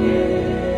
again.